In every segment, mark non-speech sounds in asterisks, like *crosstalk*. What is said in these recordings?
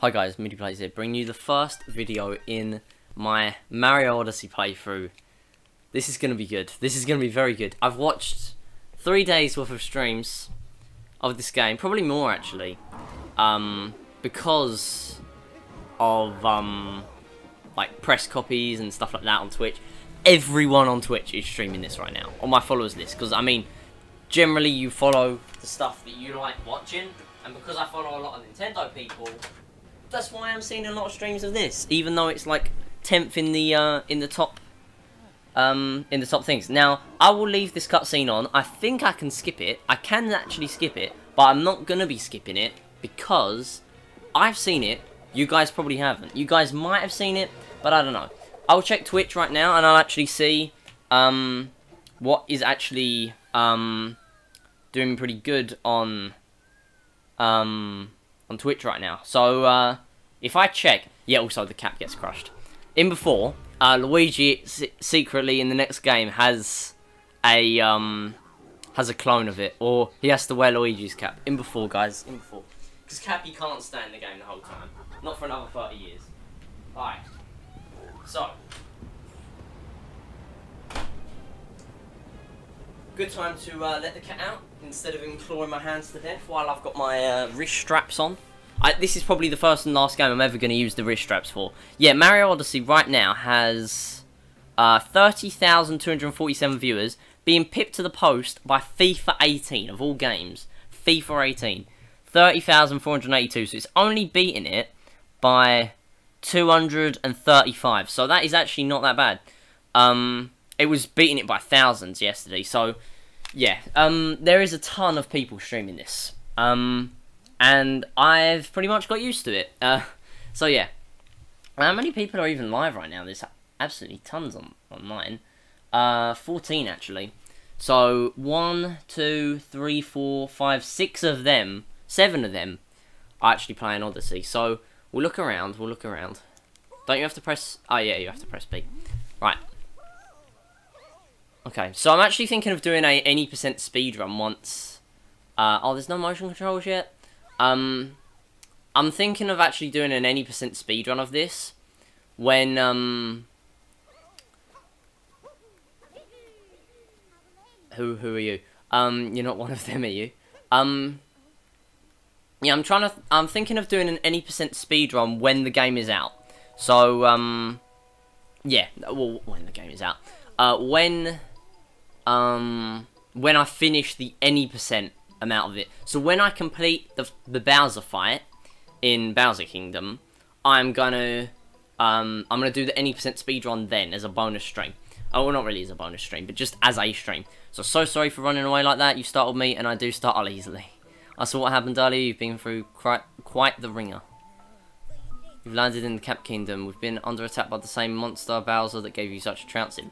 Hi guys, Midi Plays here, bringing you the first video in my Mario Odyssey playthrough. This is going to be good. This is going to be very good. I've watched three days worth of streams of this game, probably more actually, um, because of um, like press copies and stuff like that on Twitch. Everyone on Twitch is streaming this right now on my followers list because I mean, generally you follow the stuff that you like watching, and because I follow a lot of Nintendo people, that's why I'm seeing a lot of streams of this, even though it's like tenth in the uh, in the top um, in the top things. Now I will leave this cutscene on. I think I can skip it. I can actually skip it, but I'm not gonna be skipping it because I've seen it. You guys probably haven't. You guys might have seen it, but I don't know. I'll check Twitch right now and I'll actually see um, what is actually um, doing pretty good on um, on Twitch right now. So, uh, if I check... Yeah, also the cap gets crushed. In before, uh, Luigi secretly in the next game has a, um, has a clone of it. Or he has to wear Luigi's cap. In before, guys. In before. Because Cappy can't stay in the game the whole time. Not for another 30 years. Alright. So. Good time to uh, let the cat out instead of him clawing my hands to death while I've got my uh, wrist straps on. I, this is probably the first and last game I'm ever going to use the wrist straps for. Yeah, Mario Odyssey right now has uh, 30,247 viewers, being pipped to the post by FIFA 18 of all games. FIFA 18. 30,482, so it's only beating it by 235. So that is actually not that bad. Um, it was beating it by thousands yesterday, so yeah, um, there is a ton of people streaming this. Um, and I've pretty much got used to it. Uh, *laughs* so yeah. How many people are even live right now? There's absolutely tons on online. Uh, 14 actually. So, one, two, three, four, five, six of them, seven of them are actually playing Odyssey. So, we'll look around, we'll look around. Don't you have to press... Oh, yeah, you have to press B. Right, Okay, so I'm actually thinking of doing a any percent speed run once. Uh, oh, there's no motion controls yet. Um, I'm thinking of actually doing an any percent speed run of this when um. Who who are you? Um, you're not one of them, are you? Um. Yeah, I'm trying to. I'm thinking of doing an any percent speed run when the game is out. So um. Yeah, well, when the game is out. Uh, when um, when I finish the any percent amount of it. So when I complete the, the Bowser fight in Bowser Kingdom, I'm gonna um, I'm gonna do the any percent speedrun then as a bonus stream. Oh, well, not really as a bonus stream, but just as a stream. So, so sorry for running away like that. You startled me, and I do startle easily. I saw what happened earlier. You've been through quite, quite the ringer. You've landed in the Cap Kingdom. We've been under attack by the same monster Bowser that gave you such a trouncing.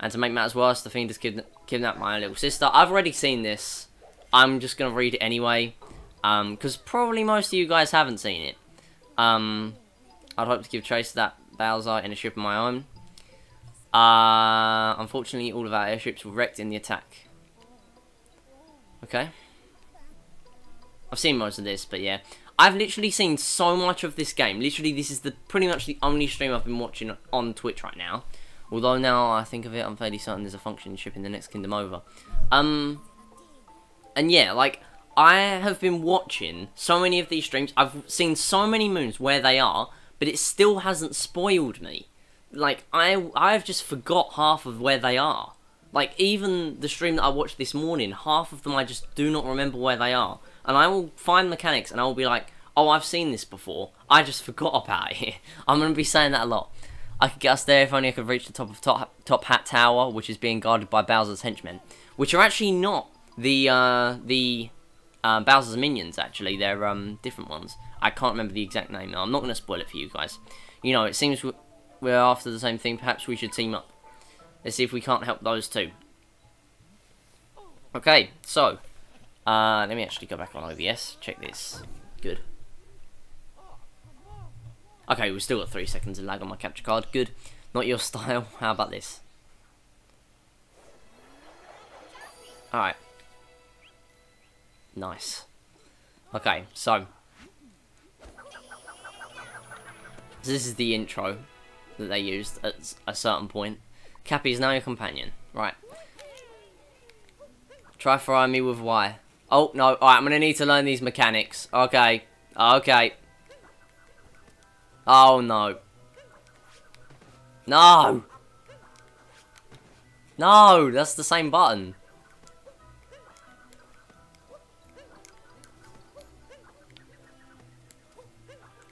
And to make matters worse, the Fiend has kidna kidnapped my little sister. I've already seen this. I'm just going to read it anyway. Because um, probably most of you guys haven't seen it. Um, I'd hope to give chase to that Bowser in a ship of my own. Uh, unfortunately, all of our airships were wrecked in the attack. Okay. I've seen most of this, but yeah. I've literally seen so much of this game. Literally, this is the pretty much the only stream I've been watching on Twitch right now. Although now I think of it, I'm fairly certain there's a function ship in the next kingdom over. Um, and yeah, like, I have been watching so many of these streams. I've seen so many moons where they are, but it still hasn't spoiled me. Like, I, I've just forgot half of where they are. Like, even the stream that I watched this morning, half of them I just do not remember where they are. And I will find mechanics and I will be like, oh, I've seen this before. I just forgot about it. *laughs* I'm going to be saying that a lot. I could get us there if only I could reach the top of Top, top Hat Tower, which is being guarded by Bowser's henchmen. Which are actually not the, uh, the uh, Bowser's minions, actually. They're um, different ones. I can't remember the exact name. I'm not going to spoil it for you guys. You know, it seems we're after the same thing. Perhaps we should team up. Let's see if we can't help those two. Okay, so, uh, let me actually go back on OBS. Check this. Good. Okay, we've still got three seconds of lag on my capture card. Good. Not your *laughs* style. How about this? Alright. Nice. Okay, so. This is the intro that they used at a certain point. Cappy is now your companion. Right. Try frying me with Y. Oh, no. Alright, I'm going to need to learn these mechanics. Okay. Okay. Oh, no. No! No! That's the same button.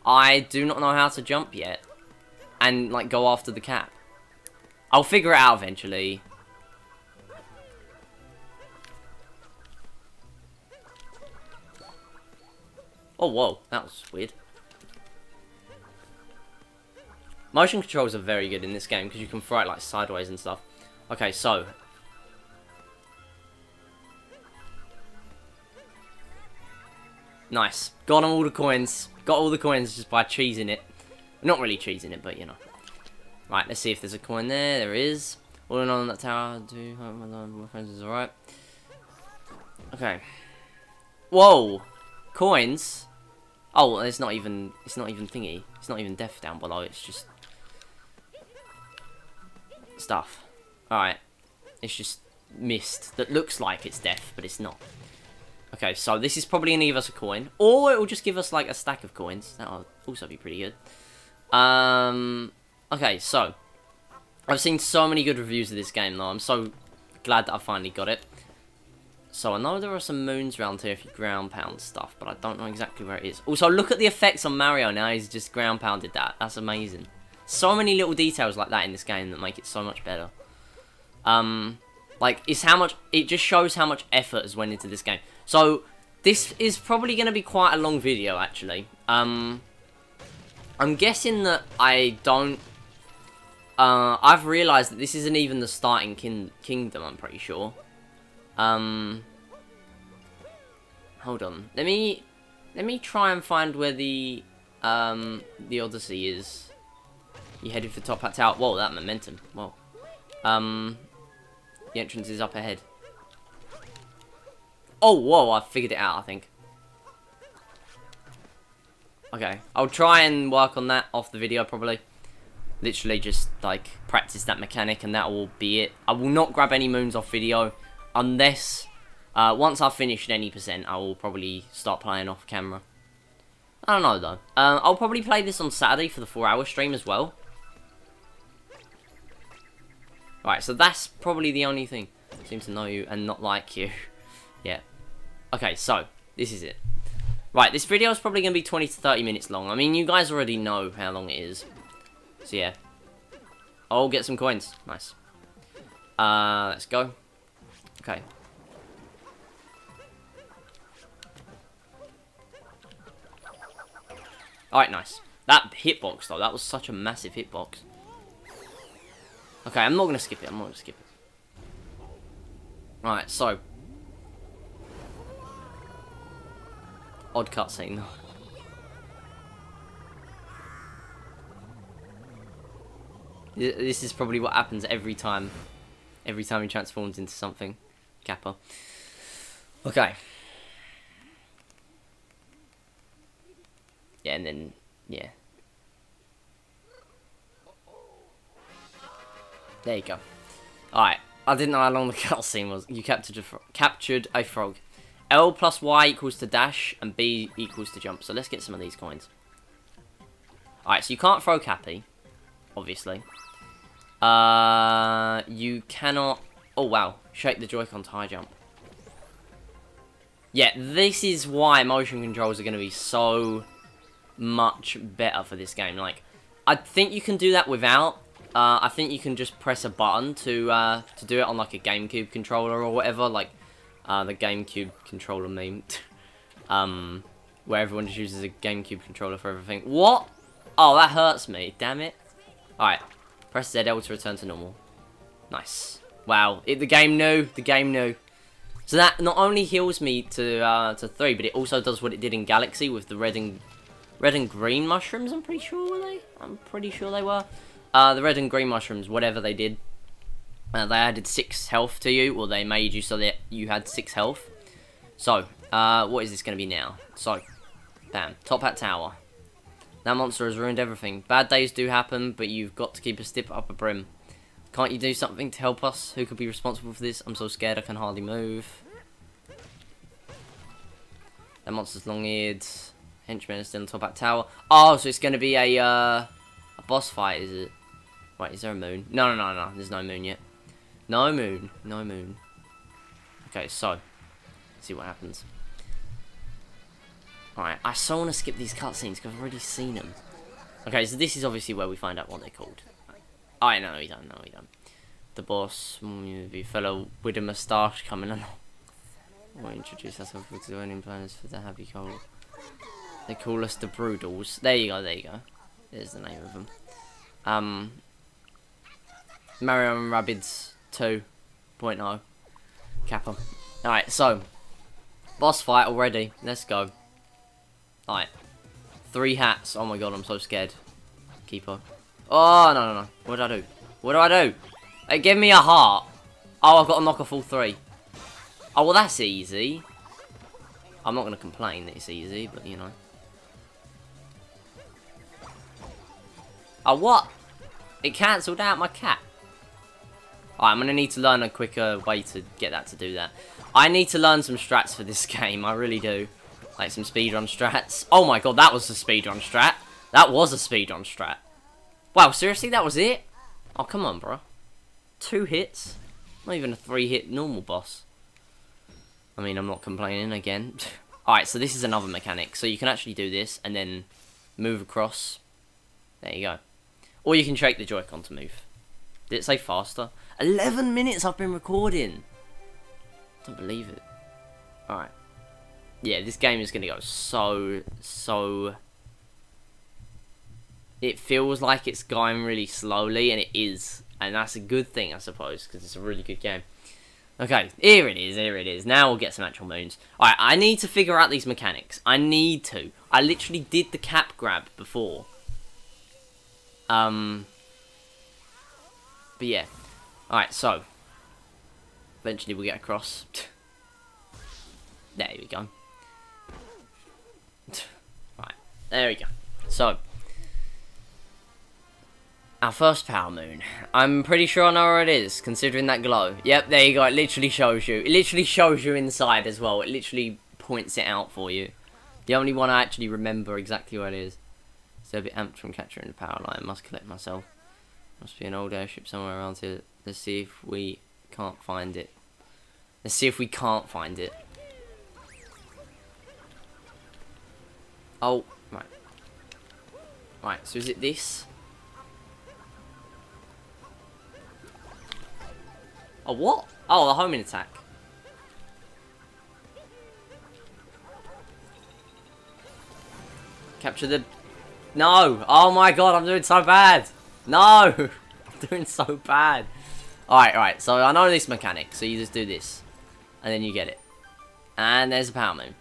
I do not know how to jump yet. And, like, go after the cap. I'll figure it out eventually. Oh, whoa. That was weird. Motion controls are very good in this game because you can throw it like sideways and stuff. Okay, so. Nice. Got all the coins. Got all the coins just by cheesing it. Not really cheesing it, but you know. Right, let's see if there's a coin there. There is. All in all on that tower. Do oh, hope my friends is alright. Okay. Whoa! Coins? Oh, it's not even, it's not even thingy. It's not even death down below, it's just... Stuff. Alright. It's just mist that looks like it's death, but it's not. Okay, so this is probably going to give us a coin. Or it will just give us, like, a stack of coins. That'll also be pretty good. Um, okay, so. I've seen so many good reviews of this game, though. I'm so glad that I finally got it. So I know there are some moons around here if you ground pound stuff, but I don't know exactly where it is. Also, look at the effects on Mario now. He's just ground pounded that. That's amazing. So many little details like that in this game that make it so much better. Um, like, it's how much... It just shows how much effort has went into this game. So, this is probably going to be quite a long video, actually. Um, I'm guessing that I don't... Uh, I've realised that this isn't even the starting kin kingdom, I'm pretty sure. Um, hold on. Let me let me try and find where the um the Odyssey is. You headed for Top Hat Tower. Whoa, that momentum. Whoa. Um, the entrance is up ahead. Oh, whoa! I figured it out. I think. Okay, I'll try and work on that off the video probably. Literally just like practice that mechanic and that will be it. I will not grab any moons off video unless uh, once I've finished any percent, I will probably start playing off camera. I don't know though. Uh, I'll probably play this on Saturday for the four hour stream as well. Right, so that's probably the only thing. Seem to know you and not like you. *laughs* yeah. Okay, so, this is it. Right, this video is probably going to be 20 to 30 minutes long. I mean, you guys already know how long it is. So, yeah. I'll get some coins. Nice. Uh, let's go. Okay. Alright, nice. That hitbox, though, that was such a massive hitbox. Okay, I'm not to skip it. I'm not to skip it. Alright, so. Odd cutscene. This is probably what happens every time. Every time he transforms into something. Kappa. Okay. Yeah, and then, yeah. There you go. Alright, I didn't know how long the *laughs* cutscene was. You captured a, captured a frog. L plus Y equals to dash, and B equals to jump. So let's get some of these coins. Alright, so you can't throw Cappy, obviously. Uh, you cannot... Oh, wow. Shake the Joy-Con to high jump. Yeah, this is why motion controls are going to be so much better for this game. Like, I think you can do that without. Uh, I think you can just press a button to uh, to do it on like a GameCube controller or whatever, like uh, the GameCube controller meme, *laughs* um, where everyone just uses a GameCube controller for everything. What? Oh, that hurts me. Damn it. All right, press ZL to return to normal. Nice. Wow, it, the game knew. The game knew. So that not only heals me to uh, to three, but it also does what it did in Galaxy with the red and red and green mushrooms. I'm pretty sure were they. I'm pretty sure they were. Uh, the red and green mushrooms, whatever they did, uh, they added six health to you, or they made you so that you had six health. So, uh, what is this going to be now? So, bam, top hat tower. That monster has ruined everything. Bad days do happen, but you've got to keep a stiff upper brim. Can't you do something to help us? Who could be responsible for this? I'm so scared I can hardly move. That monster's long-eared. Henchman is still on top of that tower. Oh, so it's going to be a, uh, a boss fight, is it? Wait, is there a moon? No, no, no, no. There's no moon yet. No moon. No moon. Okay, so. see what happens. Alright, I so want to skip these cutscenes because I've already seen them. Okay, so this is obviously where we find out what they're called. I know we don't, know we don't. The boss, mm, the fellow with a moustache coming along. We'll introduce ourselves with joining planners for the Happy Cold. They call us the Broodals. There you go, there you go. There's the name of them. Um, Mario and Rabbids 2.0. Kappa. Alright, so. Boss fight already. Let's go. Alright. Three hats. Oh my god, I'm so scared. Keeper. Oh, no, no, no. What do I do? What do I do? Hey, give me a heart. Oh, I've got to knock off all three. Oh, well, that's easy. I'm not going to complain that it's easy, but, you know. Oh, what? It cancelled out my cat. Right, I'm going to need to learn a quicker way to get that to do that. I need to learn some strats for this *laughs* game. I really do. Like some speedrun strats. Oh my god, that was a speedrun strat. That was a speedrun strat. Wow, seriously? That was it? Oh, come on, bro. Two hits? Not even a three-hit normal boss. I mean, I'm not complaining again. *laughs* Alright, so this is another mechanic. So you can actually do this and then move across. There you go. Or you can shake the Joy-Con to move. Did it say faster? 11 minutes I've been recording. Don't believe it. Alright. Yeah, this game is going to go so, so... It feels like it's going really slowly, and it is. And that's a good thing, I suppose, because it's a really good game. Okay, here it is, here it is. Now we'll get some actual moons. Alright, I need to figure out these mechanics. I need to. I literally did the cap grab before. Um... But yeah. Alright, so. Eventually we'll get across. *laughs* there we go. *laughs* right, there we go. So. Our first power moon. I'm pretty sure I know where it is, considering that glow. Yep, there you go. It literally shows you. It literally shows you inside as well. It literally points it out for you. The only one I actually remember exactly where it is. Still a bit amped from capturing the power line. Must collect myself. Must be an old airship somewhere around here. Let's see if we can't find it. Let's see if we can't find it. Oh, right. Right, so is it this? A what? Oh, a homing attack. Capture the... No! Oh my god, I'm doing so bad! No! *laughs* I'm doing so bad. Alright, alright. So I know this mechanic. So you just do this. And then you get it. And there's a power moon.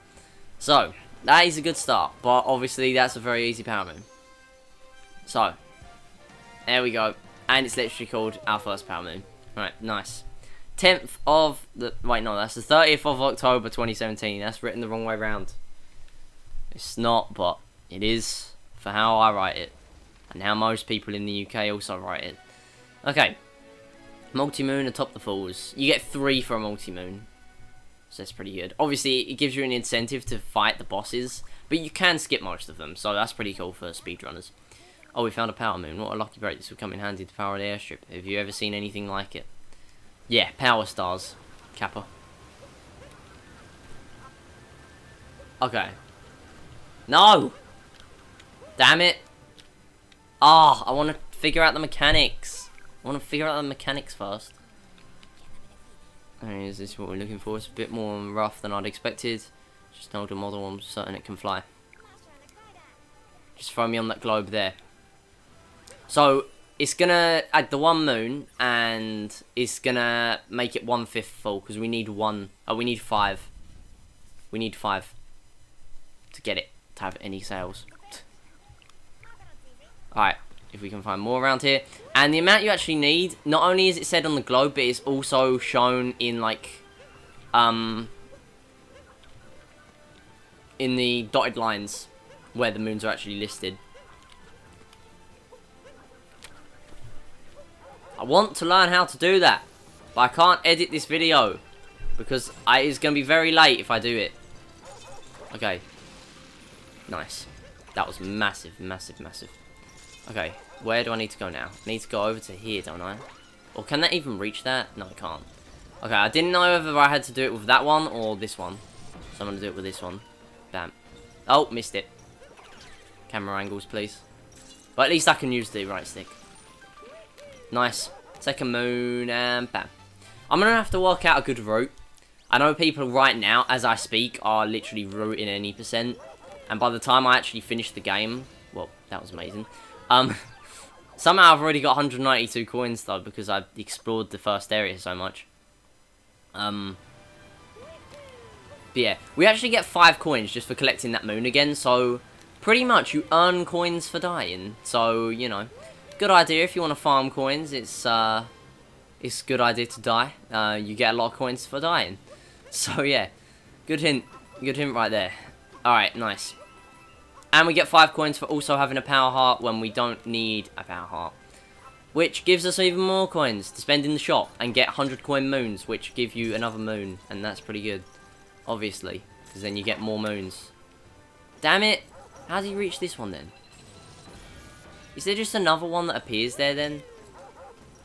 So, that is a good start. But obviously that's a very easy power moon. So, there we go. And it's literally called our first power moon. Right, nice. 10th of the... Wait, no, that's the 30th of October 2017. That's written the wrong way round. It's not, but it is for how I write it. And how most people in the UK also write it. Okay. Multi-moon atop the falls. You get three for a multi-moon. So that's pretty good. Obviously, it gives you an incentive to fight the bosses. But you can skip most of them. So that's pretty cool for speedrunners. Oh, we found a power moon. What a lucky break. This will come in handy to power the airstrip. Have you ever seen anything like it? Yeah, power stars. Kappa. Okay. No! Damn it! Ah, oh, I want to figure out the mechanics. I want to figure out the mechanics first. Okay, is this what we're looking for? It's a bit more rough than I'd expected. Just an older model, I'm certain it can fly. Just throw me on that globe there. So, it's gonna add the one moon, and it's gonna make it one fifth full, because we need one, oh, we need five. We need five to get it, to have any sales. Alright, if we can find more around here. And the amount you actually need, not only is it said on the globe, but it's also shown in, like, um, in the dotted lines where the moons are actually listed. I want to learn how to do that, but I can't edit this video because I, it's going to be very late if I do it. Okay. Nice. That was massive, massive, massive. Okay, where do I need to go now? I need to go over to here, don't I? Or can that even reach that? No, I can't. Okay, I didn't know whether I had to do it with that one or this one. So I'm going to do it with this one. Bam. Oh, missed it. Camera angles, please. But at least I can use the right stick. Nice. Second moon, and bam. I'm going to have to work out a good route. I know people right now, as I speak, are literally routing any percent. And by the time I actually finish the game, well, that was amazing. Um, *laughs* somehow I've already got 192 coins though, because I've explored the first area so much. Um, but yeah, we actually get 5 coins just for collecting that moon again, so pretty much you earn coins for dying. So, you know, good idea if you want to farm coins, it's, uh, it's good idea to die. Uh, you get a lot of coins for dying. *laughs* So yeah, good hint, good hint right there. Alright, nice. And we get 5 coins for also having a power heart when we don't need a power heart. Which gives us even more coins to spend in the shop and get 100 coin moons, which give you another moon. And that's pretty good, obviously, because then you get more moons. Damn it! How do you reach this one then? Is there just another one that appears there then?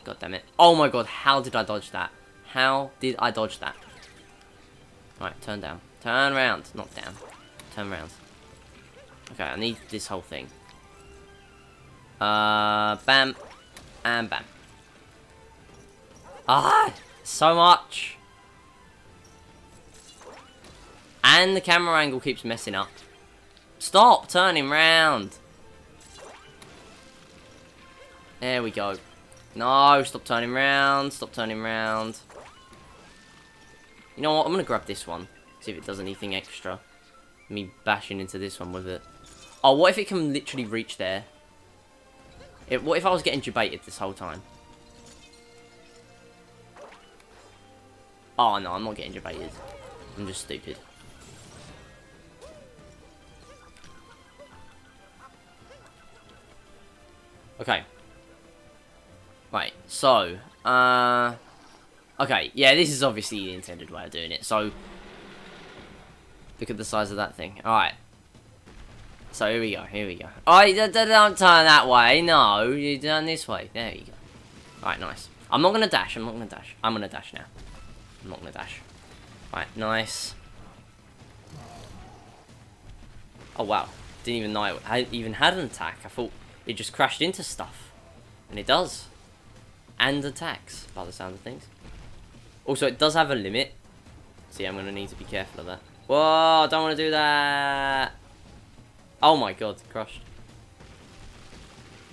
God damn it. Oh my god, how did I dodge that? How did I dodge that? Right, turn down. Turn around. Not down. Turn around. Okay, I need this whole thing. Uh, bam. And bam. Ah! So much! And the camera angle keeps messing up. Stop turning round! There we go. No, stop turning round. Stop turning round. You know what? I'm to grab this one. See if it does anything extra. Me bashing into this one with it. Oh, what if it can literally reach there? It, what if I was getting debated this whole time? Oh, no, I'm not getting debated. I'm just stupid. Okay. Right, so, uh... Okay, yeah, this is obviously the intended way of doing it. So, look at the size of that thing. Alright. So, here we go, here we go. Oh, don't turn that way. No, you turn this way. There you go. Alright, nice. I'm not going to dash. I'm not going to dash. I'm going to dash now. I'm not going to dash. Alright, nice. Oh, wow. Didn't even know I even had an attack. I thought it just crashed into stuff. And it does. And attacks, by the sound of things. Also, it does have a limit. See, I'm going to need to be careful of that. Whoa, I don't want to do that. Oh my god, crushed.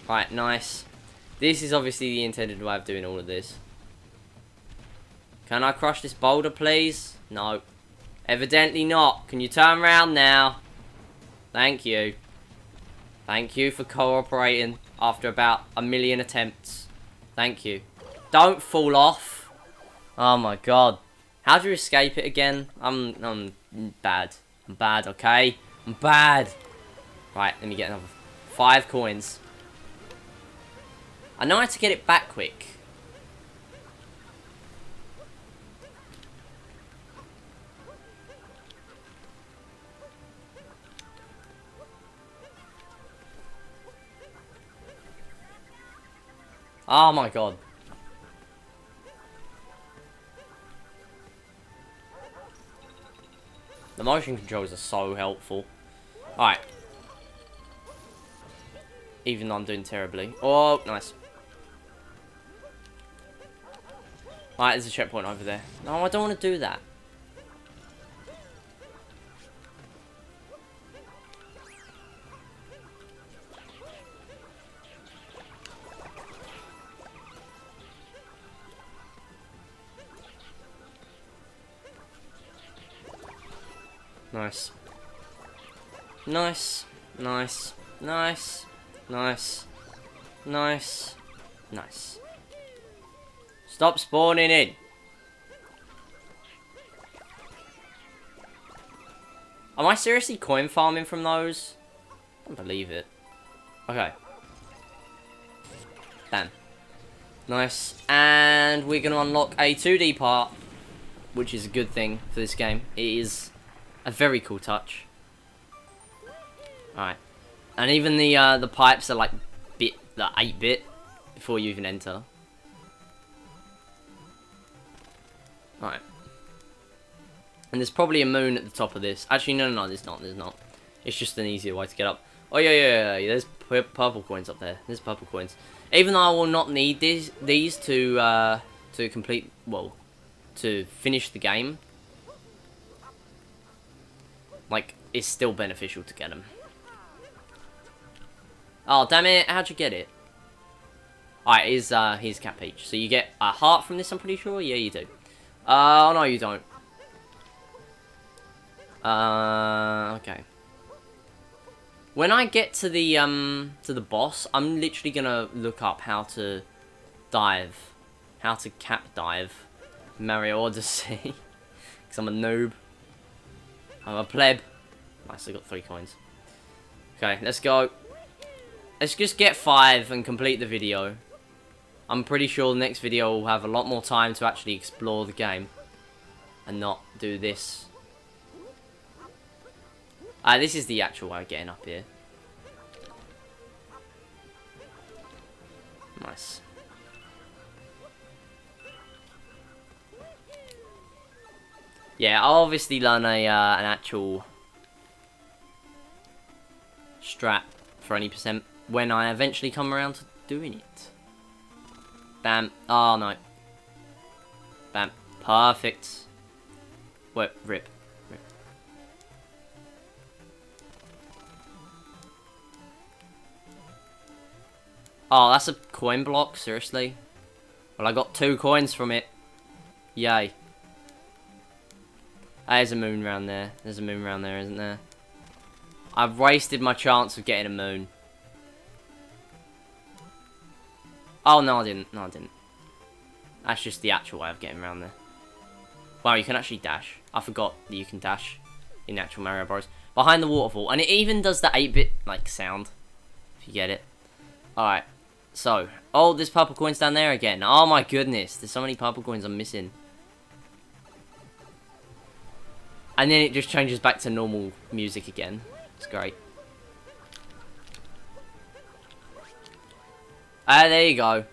Right, nice. This is obviously the intended way of doing all of this. Can I crush this boulder, please? No. Evidently not. Can you turn around now? Thank you. Thank you for cooperating after about a million attempts. Thank you. Don't fall off. Oh my god. How do you escape it again? I'm, I'm bad. I'm bad, okay? I'm bad. Right, let me get another five coins. I know how to get it back quick. Oh my god. The motion controls are so helpful. Alright. Even though I'm doing terribly. Oh, nice. Alright, there's a checkpoint over there. No, I don't want to do that. Nice. Nice. Nice. Nice. Nice. Nice. Nice. Stop spawning in. Am I seriously coin farming from those? I don't believe it. Okay. Bam. Nice. And we're going to unlock a 2D part, which is a good thing for this game. It is a very cool touch. Alright. And even the uh, the pipes are like bit, the 8-bit before you even enter. Alright. And there's probably a moon at the top of this. Actually, no, no, no, there's not. There's not. It's just an easier way to get up. Oh, yeah, yeah, yeah. yeah. There's purple coins up there. There's purple coins. Even though I will not need these these to uh, to complete, well, to finish the game, like, it's still beneficial to get them. Oh, damn it. How'd you get it? Alright, here's, uh, here's Cat Peach. So you get a heart from this, I'm pretty sure? Yeah, you do. Uh, oh, no, you don't. Uh, okay. When I get to the, um, to the boss, I'm literally gonna look up how to dive. How to cap dive. Mario Odyssey. *laughs* Because I'm a noob. I'm a pleb. Nice, I got three coins. Okay, let's go. Let's just get five and complete the video. I'm pretty sure the next video will have a lot more time to actually explore the game. And not do this. Ah, this is the actual way of getting up here. Nice. Yeah, I'll obviously learn a uh, an actual strap for any percent when I eventually come around to doing it. Bam. Oh, no. Bam. Perfect. Wait, rip. rip. Oh, that's a coin block? Seriously? Well, I got two coins from it. Yay. Ah, there's a moon round there. There's a moon round there, isn't there? I've wasted my chance of getting a moon. Oh, no, I didn't. No, I didn't. That's just the actual way of getting around there. Wow, you can actually dash. I forgot that you can dash in actual Mario Bros. Behind the waterfall. And it even does the 8-bit, like, sound. If you get it. Alright. So. Oh, there's purple coins down there again. Oh, my goodness. There's so many purple coins I'm missing. And then it just changes back to normal music again. It's great. Ah, there you go.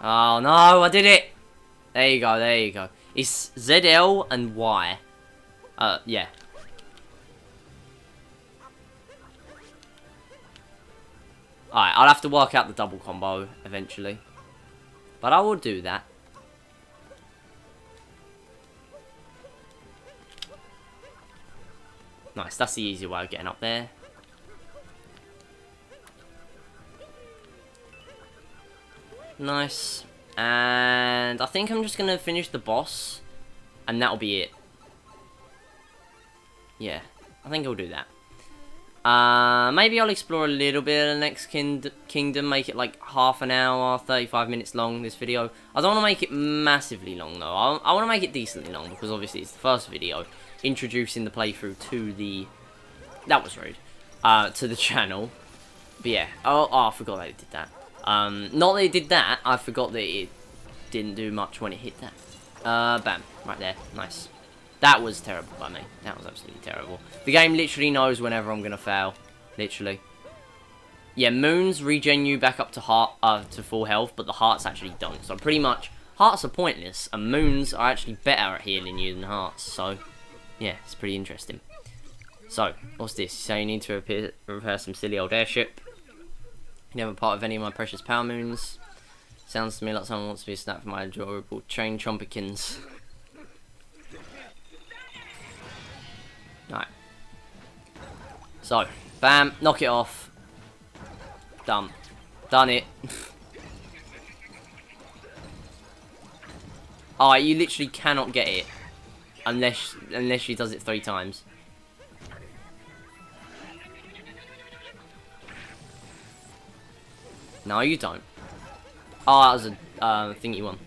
Oh no, I did it! There you go, there you go. It's ZL and Y. Uh, yeah. Alright, I'll have to work out the double combo eventually. But I will do that. Nice, that's the easy way of getting up there. Nice. And I think I'm just going to finish the boss. And that'll be it. Yeah, I think I'll do that. Uh, maybe I'll explore a little bit of the next kind kingdom, make it like half an hour, 35 minutes long, this video. I don't want to make it massively long though, I, I want to make it decently long, because obviously it's the first video introducing the playthrough to the... That was rude. Uh, to the *laughs* channel. But yeah, oh, oh I forgot they did that. Um, not that it did that, I forgot that it didn't do much when it hit that. Uh, bam, right there, nice. That was terrible by me. That was absolutely terrible. The game literally knows whenever I'm going to fail. Literally. Yeah, moons regen you back up to heart uh, to full health, but the hearts actually don't. So pretty much, hearts are pointless, and moons are actually better at healing you than hearts. So, yeah, it's pretty interesting. So, what's this? So you need to repair, repair some silly old airship. You never part of any of my precious power moons. Sounds to me like someone wants to be a snap for my adorable Chain Chompikins. Right. So, bam, knock it off. Done. Done it. *laughs* oh, you literally cannot get it. Unless, unless she does it three times. No, you don't. Oh, that was a uh, thingy one.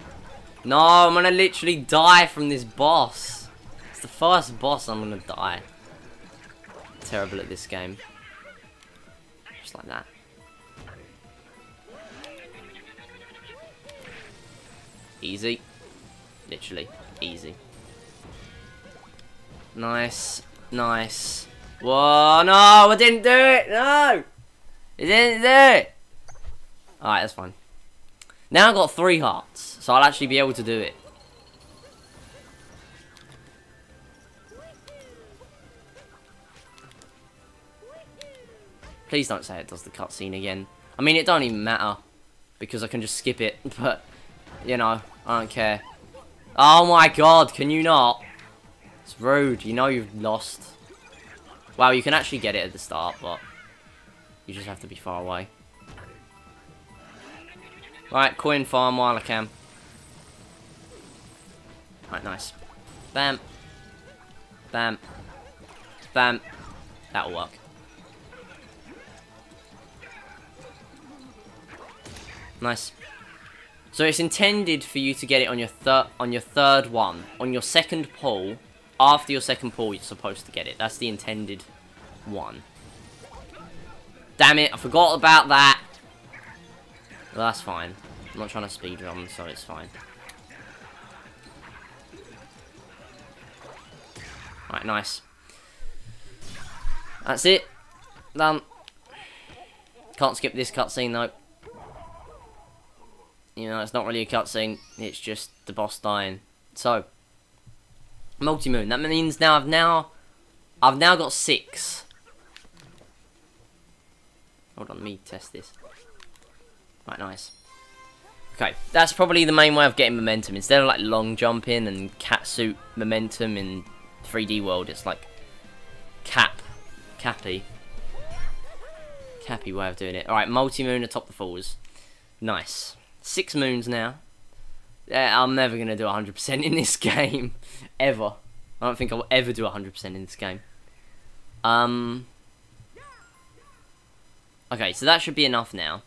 No, I'm gonna literally die from this boss. It's the first boss I'm gonna die terrible at this game. Just like that. Easy. Literally, easy. Nice, nice. Whoa, no, I didn't do it, no! I didn't do it! Alright, that's fine. Now I've got three hearts, so I'll actually be able to do it. Please don't say it does the cutscene again. I mean, it don't even matter. Because I can just skip it. *laughs* But, you know, I don't care. Oh my god, can you not? It's rude. You know you've lost. Wow, you can actually get it at the start, but you just have to be far away. Right, coin farm while I can. Right, nice. Bam. Bam. Bam. That'll work. Nice. So it's intended for you to get it on your third on your third one. On your second pull, after your second pull, you're supposed to get it. That's the intended one. Damn it, I forgot about that. Well, that's fine. I'm not trying to speed run, so it's fine. Right, nice. That's it. Done. Can't skip this cutscene though. You know, it's not really a cutscene. It's just the boss dying. So, multi-moon. That means now I've now, I've now got six. Hold on, let me test this. Right, nice. Okay, that's probably the main way of getting momentum. Instead of like long jumping and catsuit momentum in 3D world, it's like cap, cappy, cappy way of doing it. All right, multi-moon atop the falls. Nice. Six moons now. Yeah, I'm never gonna do 100% in this *laughs* game, ever. I don't think I'll ever do 100% in this game. Um. Okay, so that should be enough now.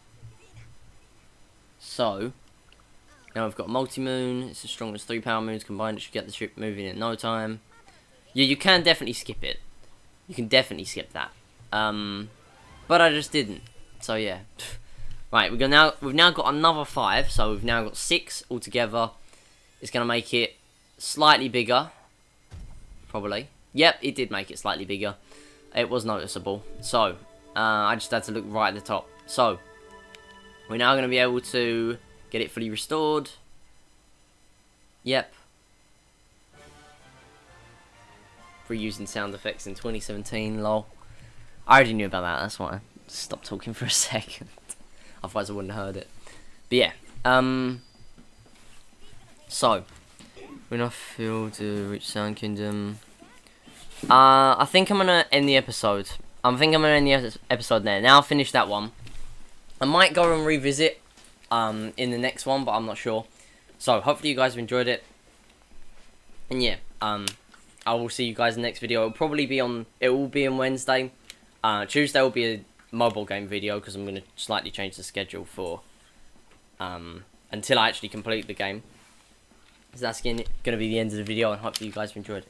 So, now we've got multi-moon. It's as strong as three power moons combined. It should get the ship moving in no time. Yeah, you can definitely skip it. You can definitely skip that. Um, but I just didn't. So yeah. *laughs* right, we're now we've now got another five, so we've now got six altogether. It's gonna make it slightly bigger. Probably. Yep, it did make it slightly bigger. It was noticeable. So, uh, I just had to look right at the top. So, we're now going to be able to get it fully restored. Yep. Reusing sound effects in 2017, lol. I already knew about that, that's why I stopped talking for a *laughs* second. Otherwise I wouldn't have heard it. But yeah, um... So, when I feel to reach Sand Kingdom... Uh, I think I'm gonna end the episode. I think I'm gonna end the episode there. Now I'll finish that one. I might go and revisit um, in the next one, but I'm not sure. So, hopefully you guys have enjoyed it. And yeah, um, I will see you guys in the next video. It'll probably be on, it will be on Wednesday. Uh, Tuesday will be a mobile game video, because I'm going to slightly change the schedule for, um, until I actually complete the game. So that's going to be the end of the video, and hopefully you guys have enjoyed it.